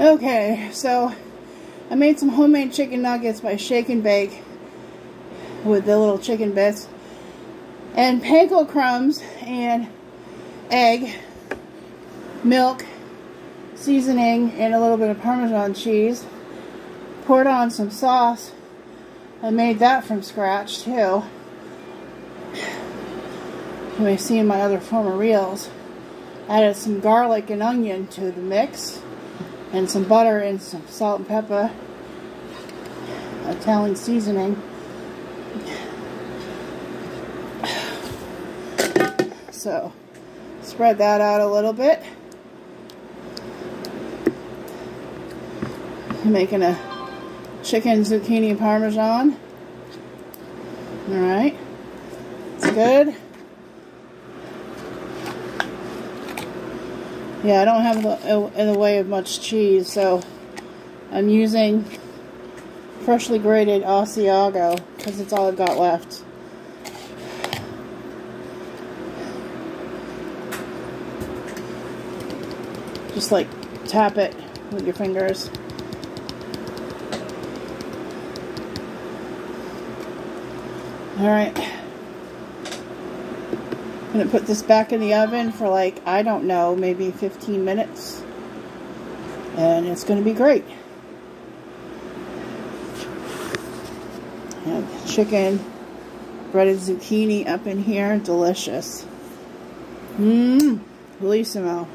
Okay, so I made some homemade chicken nuggets by Shake and Bake with the little chicken bits and panko crumbs and egg, milk, seasoning, and a little bit of Parmesan cheese. Poured on some sauce. I made that from scratch too. You may see in my other former reels. Added some garlic and onion to the mix and some butter and some salt and pepper, Italian seasoning. So, spread that out a little bit. I'm making a chicken zucchini parmesan. Alright, it's good. Yeah, I don't have in the way of much cheese, so I'm using freshly grated Asiago because it's all I've got left. Just like tap it with your fingers. Alright. I'm going to put this back in the oven for like, I don't know, maybe 15 minutes. And it's going to be great. Have chicken, breaded zucchini up in here. Delicious. Mmm. Bellissimo.